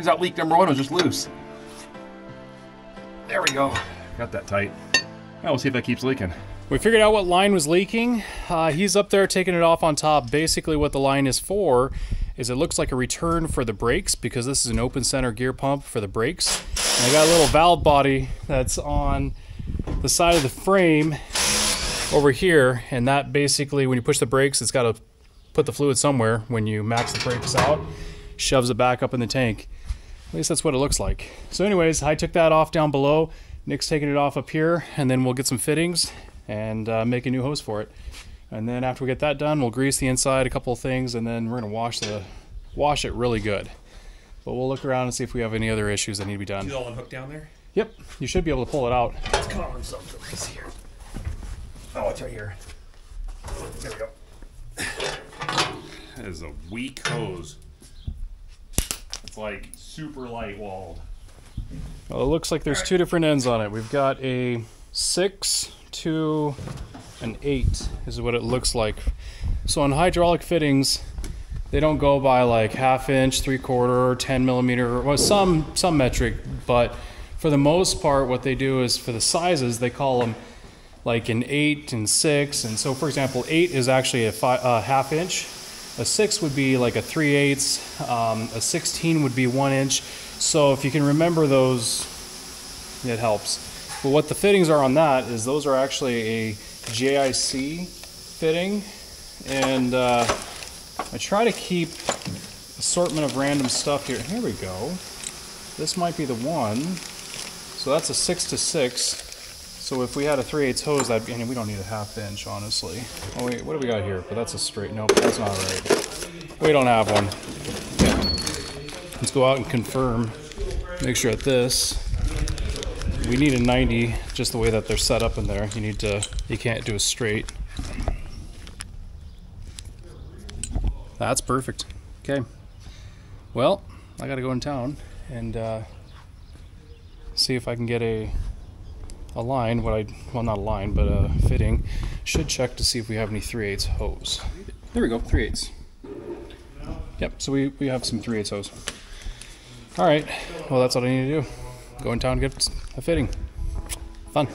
Turns out leak number one was just loose. There we go. Got that tight. Now we'll see if that keeps leaking. We figured out what line was leaking. Uh, he's up there taking it off on top. Basically what the line is for is it looks like a return for the brakes because this is an open center gear pump for the brakes. And I got a little valve body that's on the side of the frame over here and that basically when you push the brakes it's got to put the fluid somewhere when you max the brakes out shoves it back up in the tank at least that's what it looks like so anyways I took that off down below Nick's taking it off up here and then we'll get some fittings and uh, make a new hose for it and then after we get that done we'll grease the inside a couple of things and then we're gonna wash the wash it really good but we'll look around and see if we have any other issues that need to be done You all unhooked down there? yep you should be able to pull it out Let's call on something. Let's here. Oh, it's right here. There we go. That is a weak hose. Like super light walled. Well, it looks like there's two different ends on it. We've got a six, two, and eight is what it looks like. So on hydraulic fittings, they don't go by like half inch, three quarter, 10 millimeter, well, some some metric, but for the most part, what they do is for the sizes, they call them like an eight and six. And so, for example, eight is actually a fi- uh, half inch. A six would be like a three eighths. Um, a 16 would be one inch. So if you can remember those, it helps. But what the fittings are on that is those are actually a JIC fitting. And uh, I try to keep assortment of random stuff here. Here we go. This might be the one. So that's a six to six. So if we had a 3 8 hose, that and we don't need a half inch, honestly. Oh wait, what do we got here? But that's a straight. Nope, that's not right. We don't have one. Let's go out and confirm. Make sure at this. We need a 90, just the way that they're set up in there. You need to. You can't do a straight. That's perfect. Okay. Well, I gotta go in town and uh, see if I can get a a line, what I, well not a line, but a fitting, should check to see if we have any 3 8 hose. There we go, 3 8 Yep, so we, we have some 3 8 hose. Alright, well that's all I need to do. Go in town and get a fitting. Fun.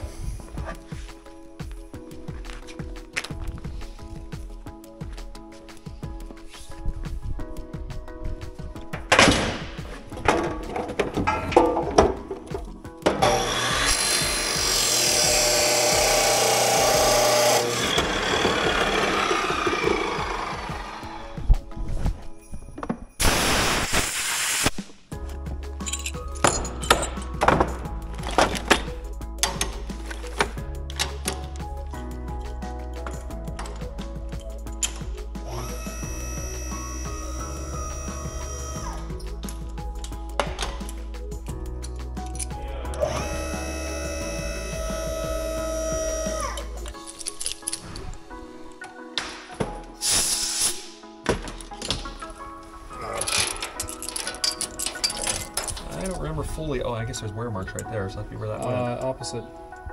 Guess there's wear marks right there, so that'd be where that went. Uh, opposite.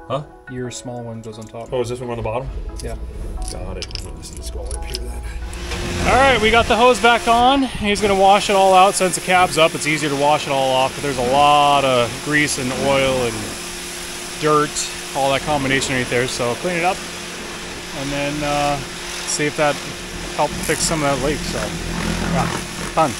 huh? Your small one goes on top. Oh, is this one on the bottom? Yeah. Got it. This needs to go the way up here then. All right, we got the hose back on. He's gonna wash it all out since the cab's up. It's easier to wash it all off, but there's a lot of grease and oil and dirt, all that combination right there. So clean it up, and then uh, see if that helped fix some of that leak. So yeah, fun.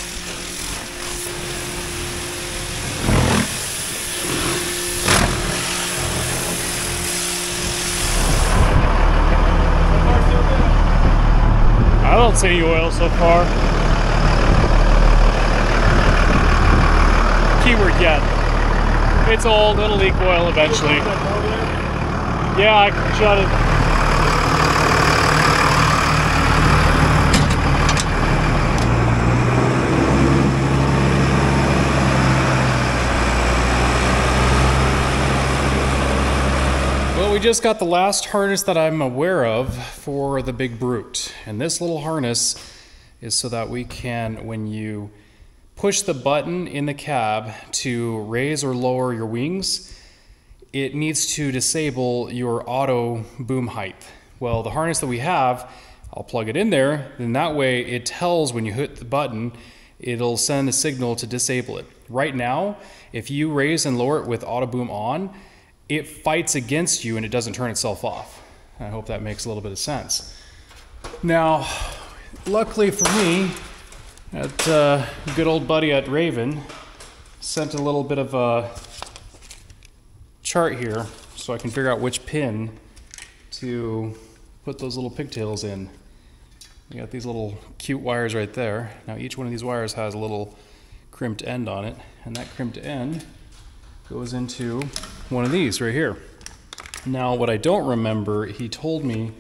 See any oil so far. Keyword yet. It's old, it'll leak oil eventually. Yeah, I shut it. Just got the last harness that I'm aware of for the Big Brute. And this little harness is so that we can, when you push the button in the cab to raise or lower your wings, it needs to disable your auto boom height, Well, the harness that we have, I'll plug it in there, then that way it tells when you hit the button, it'll send a signal to disable it. Right now, if you raise and lower it with auto boom on, it fights against you and it doesn't turn itself off. I hope that makes a little bit of sense. Now, luckily for me, that uh, good old buddy at Raven sent a little bit of a chart here so I can figure out which pin to put those little pigtails in. You got these little cute wires right there. Now each one of these wires has a little crimped end on it, and that crimped end goes into one of these right here. Now what I don't remember, he told me,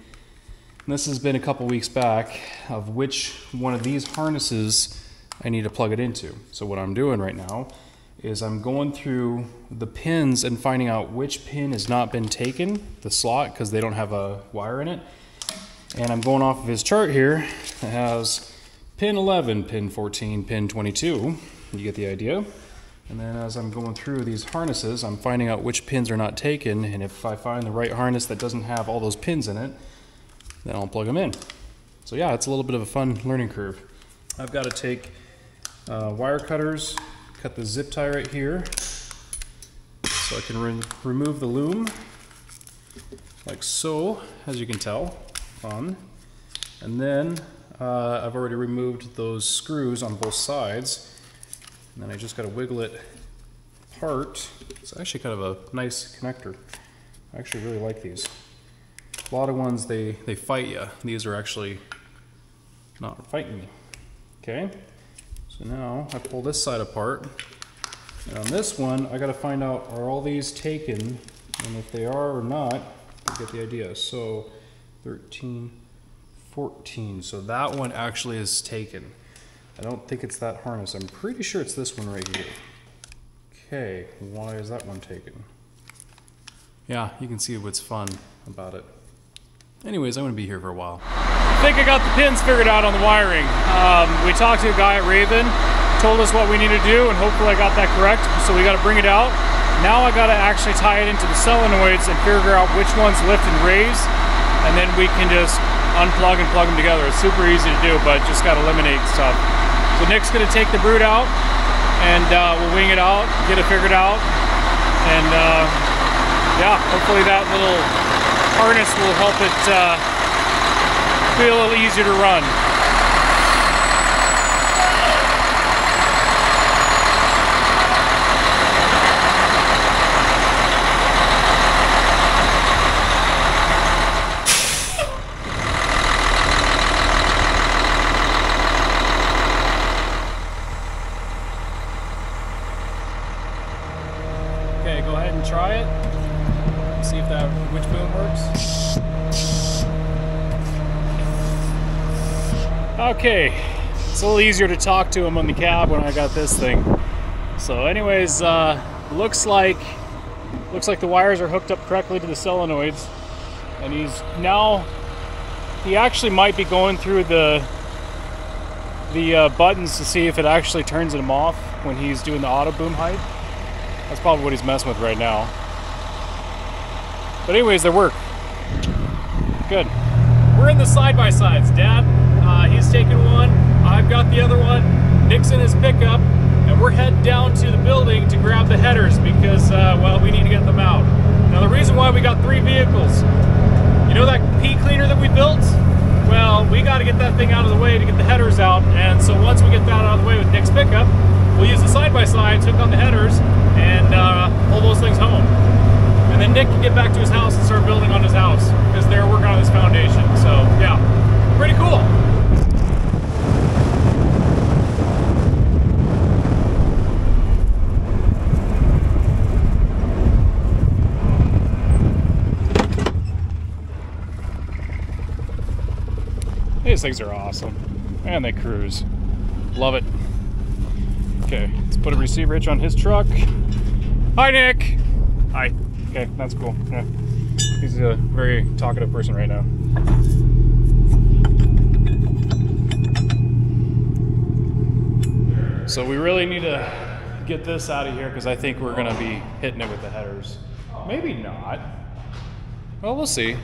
this has been a couple weeks back, of which one of these harnesses I need to plug it into. So what I'm doing right now is I'm going through the pins and finding out which pin has not been taken, the slot, because they don't have a wire in it. And I'm going off of his chart here that has pin 11, pin 14, pin 22. You get the idea. And then as I'm going through these harnesses, I'm finding out which pins are not taken. And if I find the right harness that doesn't have all those pins in it, then I'll plug them in. So yeah, it's a little bit of a fun learning curve. I've got to take uh, wire cutters, cut the zip tie right here so I can re remove the loom like so, as you can tell on. And then uh, I've already removed those screws on both sides. And then I just got to wiggle it apart. It's actually kind of a nice connector. I actually really like these. A lot of ones, they, they fight you. These are actually not fighting me. Okay. So now I pull this side apart. And on this one, I gotta find out, are all these taken? And if they are or not, you get the idea. So 13, 14. So that one actually is taken. I don't think it's that harness. I'm pretty sure it's this one right here. Okay, why is that one taken? Yeah, you can see what's fun about it. Anyways, I'm gonna be here for a while. I think I got the pins figured out on the wiring. Um, we talked to a guy at Raven, told us what we need to do, and hopefully I got that correct. So we gotta bring it out. Now I gotta actually tie it into the solenoids and figure out which ones lift and raise, and then we can just unplug and plug them together. It's super easy to do, but just gotta eliminate stuff. So Nick's gonna take the Brute out, and uh, we'll wing it out, get it figured out, and uh, yeah, hopefully that little harness will help it uh, be a little easier to run. Ahead and try it. See if that which boom works. Okay, it's a little easier to talk to him on the cab when I got this thing. So, anyways, uh, looks like looks like the wires are hooked up correctly to the solenoids, and he's now he actually might be going through the the uh, buttons to see if it actually turns them off when he's doing the auto boom height. That's probably what he's messing with right now. But anyways, they work. Good. We're in the side-by-sides. Dad, uh, he's taking one. I've got the other one. Nick's in his pickup. And we're heading down to the building to grab the headers because, uh, well, we need to get them out. Now, the reason why we got three vehicles, you know that pea cleaner that we built? Well, we got to get that thing out of the way to get the headers out. And so once we get that out of the way with Nick's pickup, we'll use the side-by-sides, hook on the headers, and uh, pull those things home. And then Nick can get back to his house and start building on his house because they're working on his foundation. So yeah, pretty cool. These things are awesome. And they cruise. Love it. Okay, let's put a receiver hitch on his truck. Hi, Nick. Hi. Okay, that's cool. Yeah. He's a very talkative person right now. So we really need to get this out of here because I think we're going to be hitting it with the headers. Maybe not. Well, we'll see.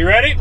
You ready?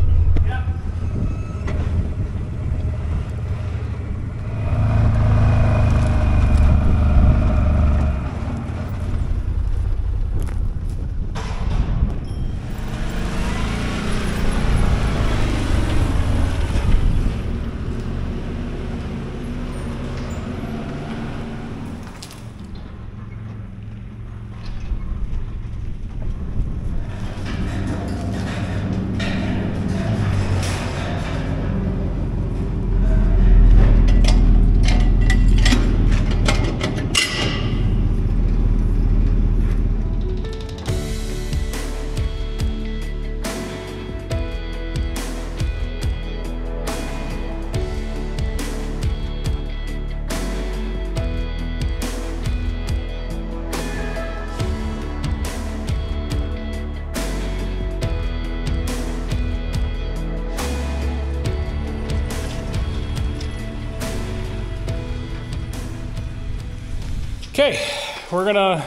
Okay, we're gonna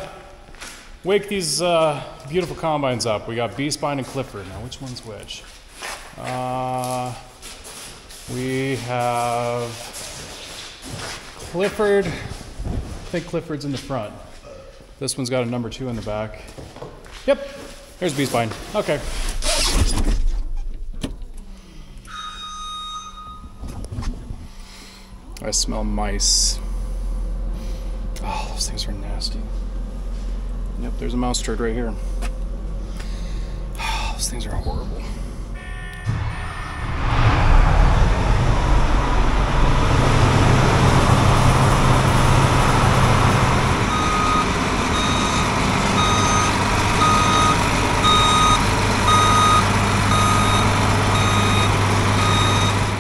wake these uh, beautiful combines up. We got B-Spine and Clifford. Now, which one's which? Uh, we have Clifford. I think Clifford's in the front. This one's got a number two in the back. Yep, there's B-Spine. Okay. I smell mice. Things are nasty. Yep, there's a mouse turd right here. Those things are horrible.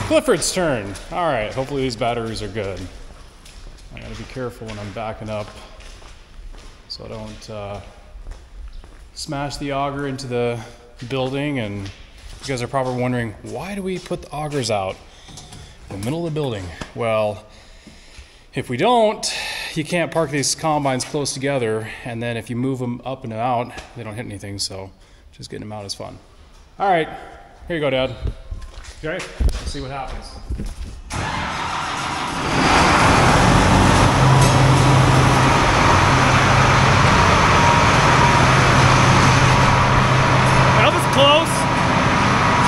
Clifford's turn. All right, hopefully these batteries are good. I gotta be careful when I'm backing up so I don't uh, smash the auger into the building. And you guys are probably wondering, why do we put the augers out in the middle of the building? Well, if we don't, you can't park these combines close together. And then if you move them up and out, they don't hit anything. So just getting them out is fun. All right, here you go, Dad. Okay, let's see what happens. close.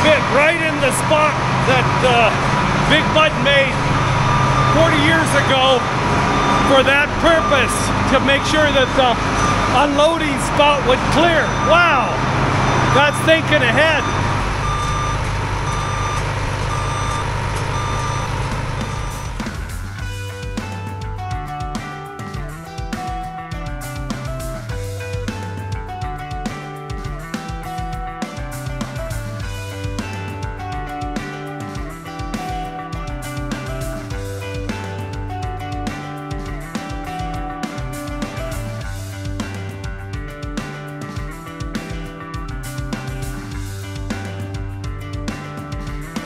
Fit right in spot that uh, Big Bud made 40 years ago for that purpose to make sure that the unloading spot would clear. Wow, that's thinking ahead.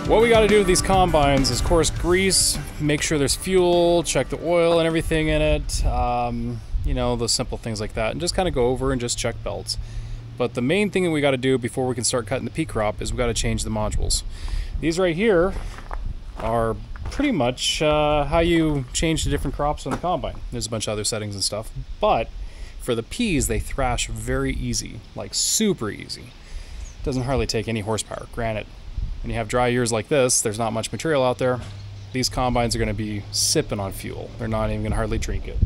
What we got to do with these combines is, of course, grease, make sure there's fuel, check the oil and everything in it, um, you know, those simple things like that, and just kind of go over and just check belts. But the main thing that we got to do before we can start cutting the pea crop is we got to change the modules. These right here are pretty much uh, how you change the different crops on the combine. There's a bunch of other settings and stuff, but for the peas, they thrash very easy, like super easy. Doesn't hardly take any horsepower. Granted, when you have dry years like this, there's not much material out there. These combines are going to be sipping on fuel. They're not even going to hardly drink it.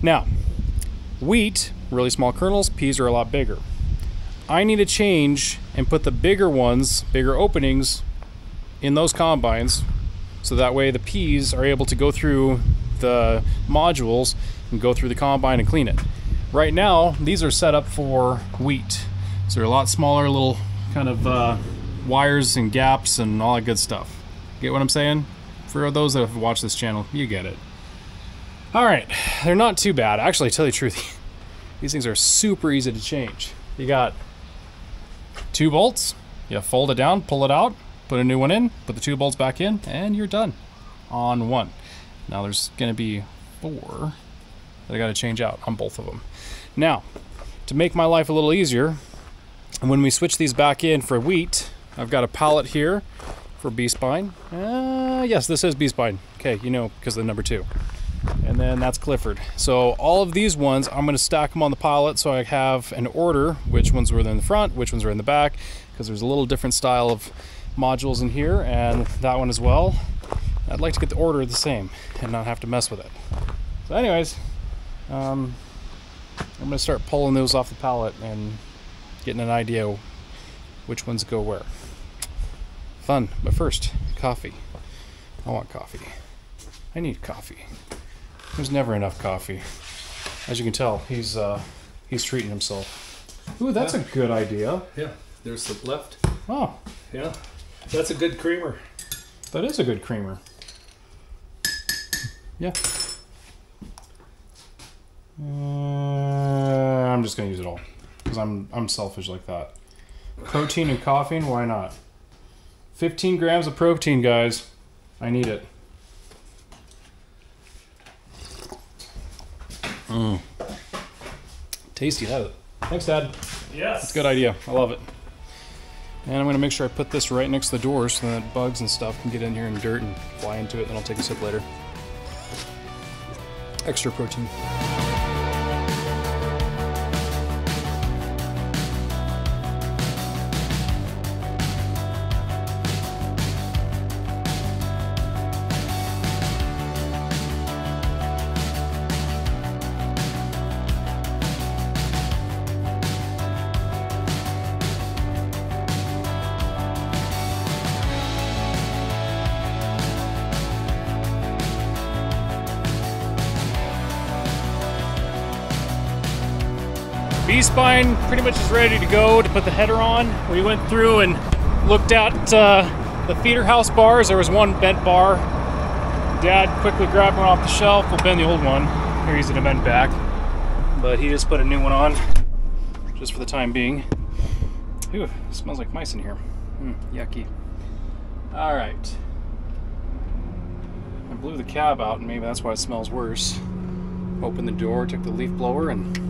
Now, wheat, really small kernels, peas are a lot bigger. I need to change and put the bigger ones, bigger openings, in those combines so that way the peas are able to go through the modules and go through the combine and clean it. Right now, these are set up for wheat. So they're a lot smaller, little kind of uh, wires and gaps and all that good stuff. Get what I'm saying? For those that have watched this channel, you get it. All right, they're not too bad. Actually, to tell you the truth, these things are super easy to change. You got two bolts, you fold it down, pull it out, put a new one in, put the two bolts back in, and you're done on one. Now there's gonna be four that I gotta change out on both of them. Now, to make my life a little easier, when we switch these back in for wheat, I've got a pallet here for B-spine. Uh, yes, this is B-spine. Okay, you know, because the number two. And then that's Clifford. So all of these ones, I'm going to stack them on the pallet so I have an order which ones were in the front, which ones are in the back, because there's a little different style of modules in here, and that one as well. I'd like to get the order the same and not have to mess with it. So anyways, um, I'm going to start pulling those off the pallet and getting an idea which ones go where. Fun, but first, coffee. I want coffee. I need coffee. There's never enough coffee. As you can tell, he's uh, he's treating himself. Ooh, that's a good idea. Yeah, there's some left. Oh, Yeah, that's a good creamer. that is a good creamer. Yeah. Uh, I'm just gonna use it all because I'm I'm selfish like that. Protein and caffeine, why not? 15 grams of protein, guys. I need it. Mm. Tasty, that. Thanks, Dad. Yes. It's a good idea. I love it. And I'm gonna make sure I put this right next to the door so that bugs and stuff can get in here and dirt and fly into it. Then I'll take a sip later. Extra protein. B-spine pretty much is ready to go to put the header on. We went through and looked at uh, the feeder house bars. There was one bent bar. Dad quickly grabbed one off the shelf. We'll bend the old one. They're easy to bend back. But he just put a new one on, just for the time being. Ooh, smells like mice in here. Mm, yucky. All right. I blew the cab out, and maybe that's why it smells worse. Opened the door, took the leaf blower, and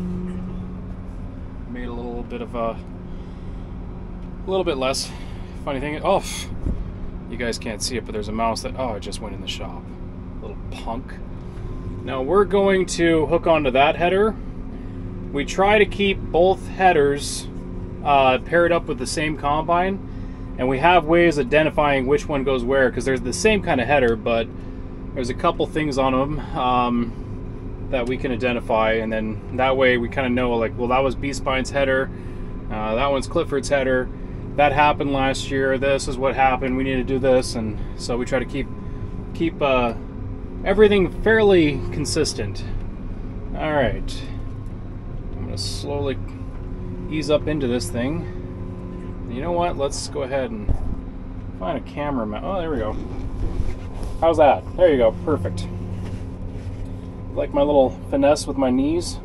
bit of a, a little bit less. Funny thing, oh, you guys can't see it, but there's a mouse that oh, it just went in the shop. Little punk. Now we're going to hook onto that header. We try to keep both headers uh, paired up with the same combine, and we have ways identifying which one goes where because there's the same kind of header, but there's a couple things on them. Um, that we can identify, and then that way we kind of know like, well, that was B Spine's header, uh, that one's Clifford's header. That happened last year. This is what happened. We need to do this, and so we try to keep keep uh, everything fairly consistent. All right, I'm gonna slowly ease up into this thing. You know what? Let's go ahead and find a camera mount. Oh, there we go. How's that? There you go. Perfect like my little finesse with my knees.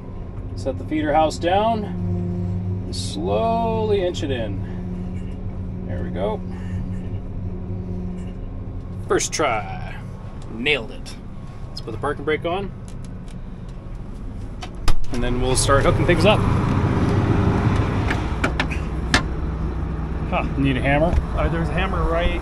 Set the feeder house down, and slowly inch it in. There we go. First try. Nailed it. Let's put the parking brake on. And then we'll start hooking things up. Huh, need a hammer? Uh, there's a hammer right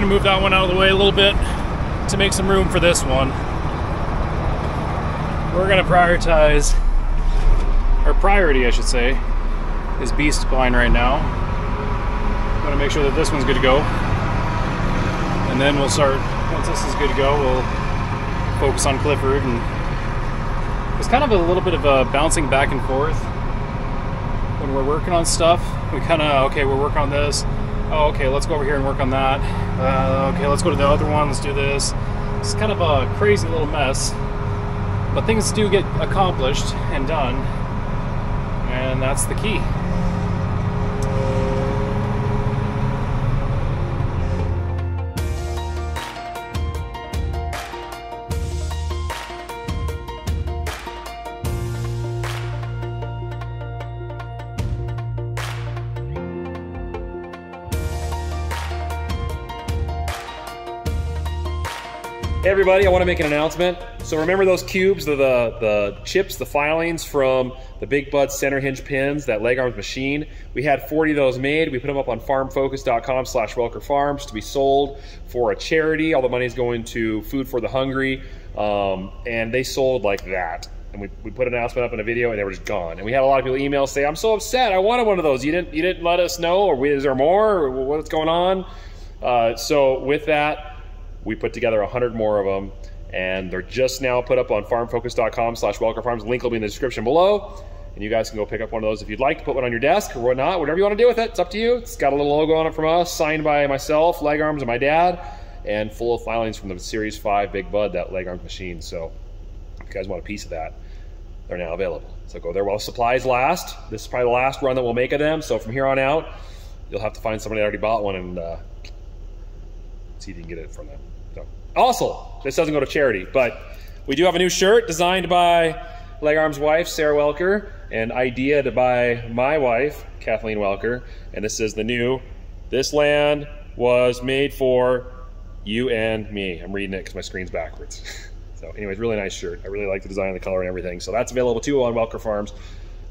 going to move that one out of the way a little bit to make some room for this one. We're going to prioritize, our priority, I should say, is Beast Spine right now. I'm going to make sure that this one's good to go. And then we'll start, once this is good to go, we'll focus on Clifford. And it's kind of a little bit of a bouncing back and forth when we're working on stuff. We kind of, okay, we're working on this oh, okay, let's go over here and work on that. Uh, okay, let's go to the other one, let's do this. It's kind of a crazy little mess, but things do get accomplished and done, and that's the key. Everybody, I want to make an announcement. So remember those cubes, the, the, the chips, the filings from the Big Bud center hinge pins, that Legarms machine. We had 40 of those made. We put them up on farmfocus.com slash Welker Farms to be sold for a charity. All the money is going to Food for the Hungry. Um, and they sold like that. And we, we put an announcement up in a video and they were just gone. And we had a lot of people email say, I'm so upset. I wanted one of those. You didn't, you didn't let us know or is there more or what's going on? Uh, so with that, we put together 100 more of them, and they're just now put up on farmfocus.com slash Welker Farms. Link will be in the description below, and you guys can go pick up one of those if you'd like to put one on your desk or whatnot, whatever you want to do with it. It's up to you. It's got a little logo on it from us, signed by myself, Legarms, and my dad, and full of filings from the Series 5 Big Bud, that Legarms machine. So if you guys want a piece of that, they're now available. So go there while supplies last. This is probably the last run that we'll make of them. So from here on out, you'll have to find somebody that already bought one and uh, see if you can get it from them. So, also, this doesn't go to charity, but we do have a new shirt designed by Leg Arm's wife, Sarah Welker, and ideaed by my wife, Kathleen Welker. And this is the new, this land was made for you and me. I'm reading it because my screen's backwards. so anyways, really nice shirt. I really like the design, the color, and everything. So that's available too on Welker Farms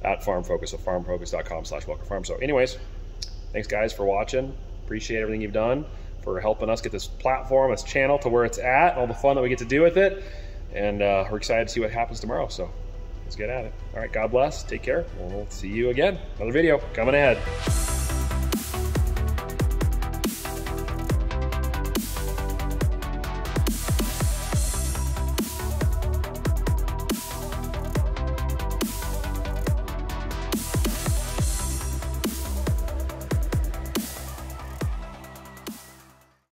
at Farm Focus, so farmfocus.com slash Welker Farms. So anyways, thanks guys for watching. Appreciate everything you've done for helping us get this platform, this channel to where it's at, all the fun that we get to do with it. And uh, we're excited to see what happens tomorrow. So let's get at it. All right, God bless. Take care. we'll see you again. Another video coming ahead.